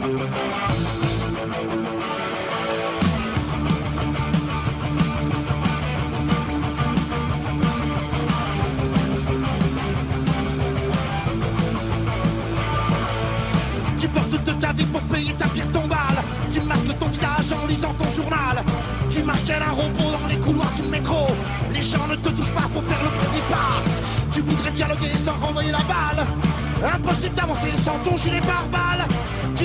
Tu postes toute ta vie pour payer ta pire tombale. Tu masques ton visage en lisant ton journal. Tu marches tel un robot dans les couloirs du métro. Les gens ne te touchent pas pour faire le premier pas. Tu voudrais dialoguer sans renvoyer la balle. Impossible d'avancer sans ton gilet pare-balles.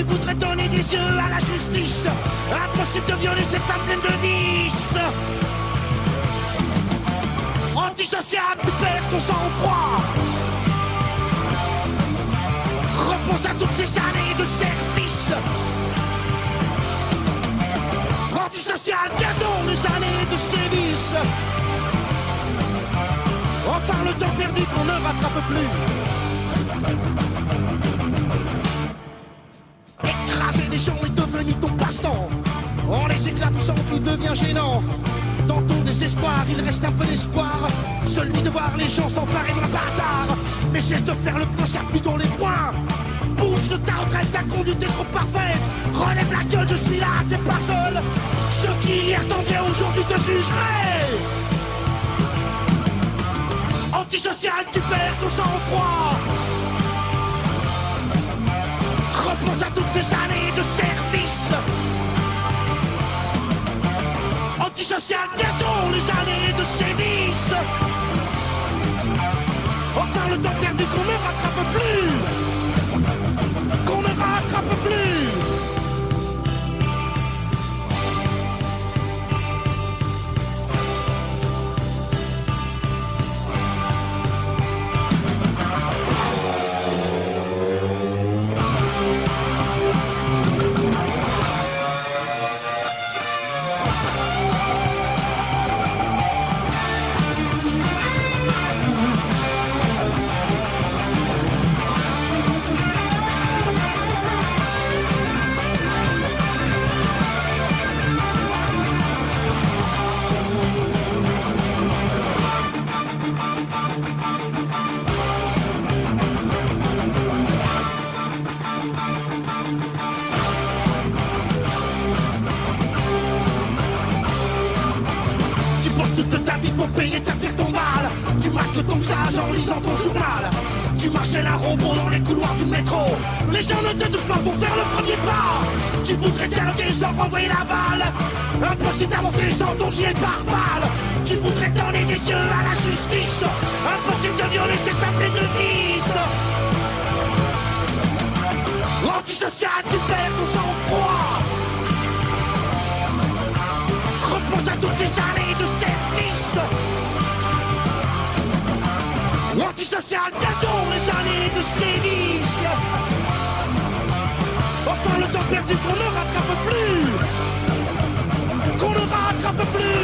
Voudrais donner des yeux à la justice. Impossible de violer cette femme pleine de vices. Antisocial, perds ton sang-froid. Repense à toutes ces années de service. Antisocial, bientôt les années de sévices. Enfin le temps perdu qu'on ne rattrape plus. Tu deviens gênant. Dans ton désespoir, il reste un peu d'espoir. Celui de voir les gens s'emparer de la bâtard. Mais cesse de faire le serre plutôt les points. Bouge de ta retraite, ta conduite est trop parfaite. Relève la gueule, je suis là, t'es pas seul. Ceux qui hier t'enviaient aujourd'hui te jugeraient. Antisocial, tu perds ton sang-froid. Bientôt les années de sévices. Enfin le temps perdu qu'on ne rattrape plus. Qu'on ne rattrape plus. Pour payer ta pire tombale. Tu masques ton visage en lisant ton journal. Tu marches tel un robot dans les couloirs du métro. Les gens ne te touchent pas pour faire le premier pas. Tu voudrais dialoguer sans renvoyer la balle. Impossible d'avancer sans ton gilet pare-balles. Tu voudrais donner des yeux à la justice. Impossible de violer cette femme pleine de vices. Antisocial, tu perds ton sang-froid. sera bientôt les années de sévices. Enfin, le temps perdu qu'on ne rattrape plus. Qu'on ne rattrape plus.